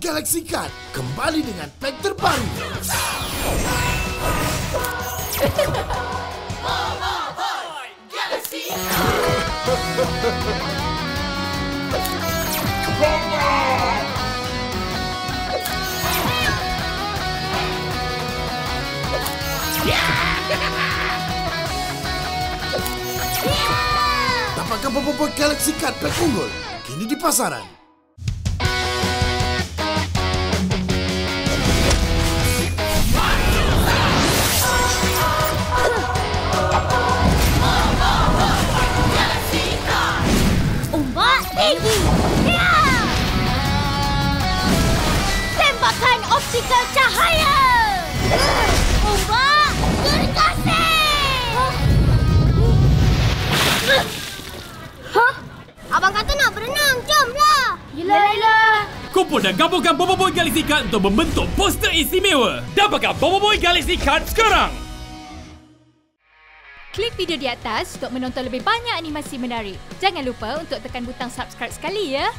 Galaxy Card kembali dengan pack terbaru. Dapatkan Bobo Galaxy Card pack unggul kini di pasaran. Tinggi. Ya! Tembakan optikal cahaya. Ombak gergasi. Hah? Abang kata nak berenang. Jomlah. Yelah, yelah. Kumpul dan gabungkan Bobo Boy Galaxy Card untuk membentuk poster istimewa. Dapatkan Bobo Boy Galaxy Card sekarang. Klik video di atas untuk menonton lebih banyak animasi menarik. Jangan lupa untuk tekan butang subscribe sekali ya.